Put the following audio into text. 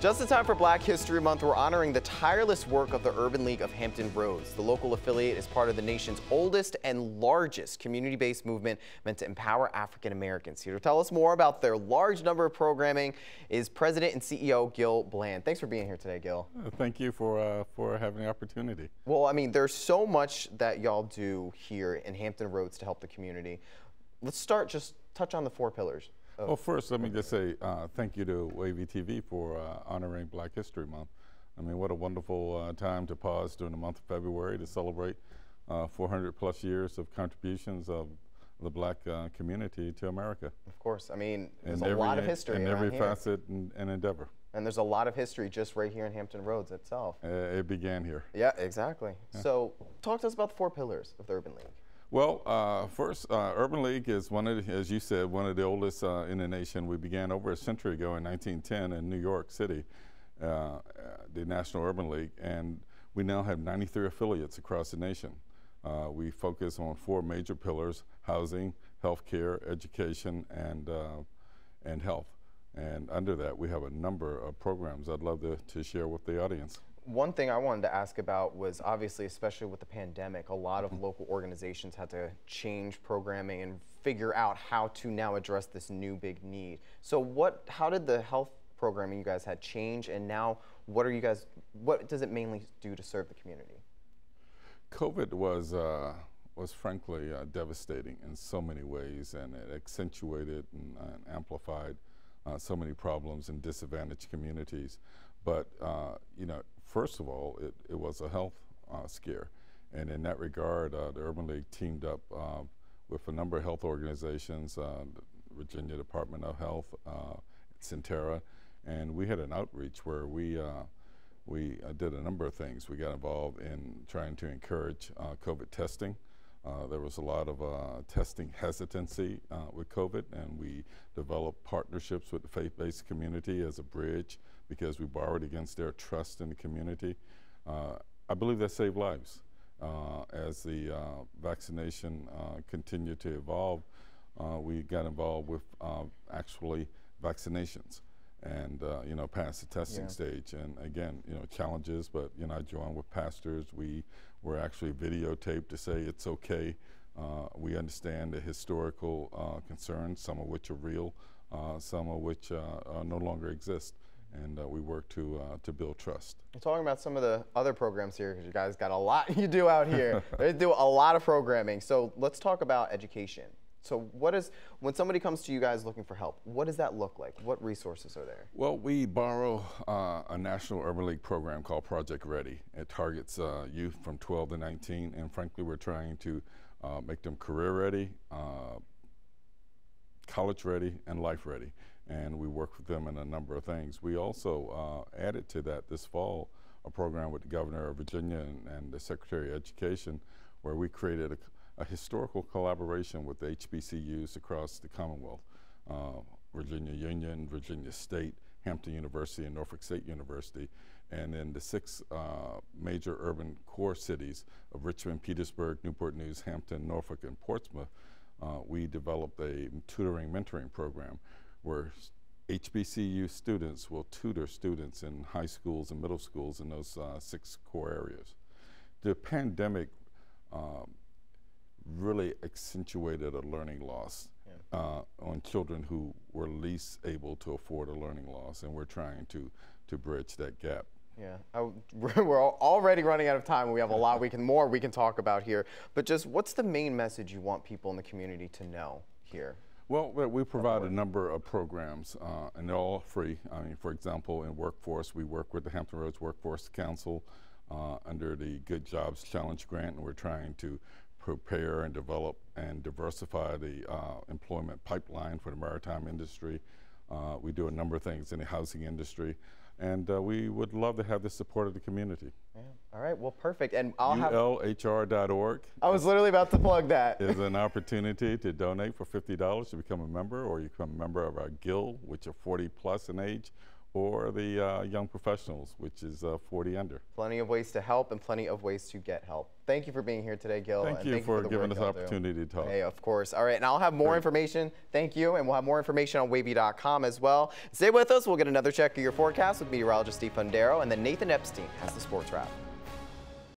Just in time for Black History Month, we're honoring the tireless work of the Urban League of Hampton Roads. The local affiliate is part of the nation's oldest and largest community-based movement meant to empower African Americans. Here to tell us more about their large number of programming is President and CEO Gil Bland. Thanks for being here today, Gil. Uh, thank you for uh, for having the opportunity. Well, I mean, there's so much that y'all do here in Hampton Roads to help the community. Let's start just touch on the four pillars. Well, first, let me just say uh, thank you to Wavy TV for uh, honoring Black History Month. I mean, what a wonderful uh, time to pause during the month of February to celebrate uh, 400 plus years of contributions of the black uh, community to America. Of course. I mean, there's a lot of history in every here. facet and, and, endeavor. And there's a lot of history just right here in Hampton Roads itself. Uh, it began here. Yeah, exactly. Yeah. So, talk to us about the four pillars of the Urban League. Well, uh, first, uh, Urban League is one of, the, as you said, one of the oldest uh, in the nation. We began over a century ago in 1910 in New York City, uh, uh, the National Urban League, and we now have 93 affiliates across the nation. Uh, we focus on four major pillars: housing, healthcare, education, and and health. And under that, we have a number of programs I'd love to, to share with the audience one thing I wanted to ask about was obviously, especially with the pandemic, a lot of mm-hmm. local organizations had to change programming and figure out how to now address this new big need. So, what? How did the health programming you guys had change, and now what are you guys? What does it mainly do to serve the community? COVID was. Uh, was frankly uh, devastating in so many ways, and it accentuated and, and amplified uh, so many problems in disadvantaged communities. But, uh, you know, first of all, it, it was a health uh, scare. And in that regard, uh, the Urban League teamed up uh, with a number of health organizations, uh, Virginia Department of Health, uh, Sentara, and we had an outreach where we we did a number of things. We got involved in trying to encourage COVID testing. Uh, there was a lot of uh, testing hesitancy uh, with COVID, and we developed partnerships with the faith-based community as a bridge because we borrowed against their trust in the community. Uh, I believe that saved lives. Uh, as the vaccination continued to evolve, we got involved with actually vaccinations and uh, you know past the testing yeah. stage and again you know challenges but you know i joined with pastors we were actually videotaped to say it's okay uh, we understand the historical uh, concerns some of which are real uh, some of which uh, no longer exist and uh, we work to to build trust. We're talking about some of the other programs here because you guys got a lot you do out here. they do a lot of programming. So let's talk about education. So what is, when somebody comes to you guys looking for help, what does that look like? What resources are there? Well, we borrow uh, a National Urban League program called Project Ready. It targets uh, youth from 12 to 19, and frankly, we're trying to uh, make them career ready, uh, college ready, and life ready. And we work with them in a number of things. We also uh, added to that this fall a program with the governor of Virginia and, and the Secretary of Education where we created a a historical collaboration with HBCUs across the Commonwealth, uh, Virginia Union, Virginia State, Hampton University, and Norfolk State University, and in the six uh, major urban core cities of Richmond, Petersburg, Newport News, Hampton, Norfolk, and Portsmouth, uh, we developed a tutoring mentoring program where HBCU students will tutor students in high schools and middle schools in those uh, six core areas. The pandemic um, really accentuated a learning loss yeah. uh, on children who were least able to afford a learning loss, and we're trying to to bridge that gap. Yeah, I, we're already running out of time. We have a lot we can more we can talk about here. But just what's the main message you want people in the community to know here? Well, we provide a number of programs, uh, and they're all free. I mean, for example, in workforce, we work with the Hampton Roads Workforce Council uh, under the Good Jobs Challenge Grant, and we're trying to prepare and develop and diversify the uh, employment pipeline for the maritime industry. Uh, we do a number of things in the housing industry, and uh, we would love to have the support of the community. Yeah. All right, well, perfect. And I'll have ULHR.org. I was literally about to plug that. is an opportunity to donate for $50 to become a member, or you become a member of our guild, which are 40 plus in age, or the uh, young professionals, which is uh, 40 under. Plenty of ways to help and plenty of ways to get help. Thank you for being here today, Gil. Thank you thank for, you for giving us the do. opportunity to talk. Hey, of course. All right, and I'll have more Great. information. Thank you, and we'll have more information on wavy.com as well. Stay with us. We'll get another check of your forecast with meteorologist Steve Fundaro, and then Nathan Epstein has the sports wrap.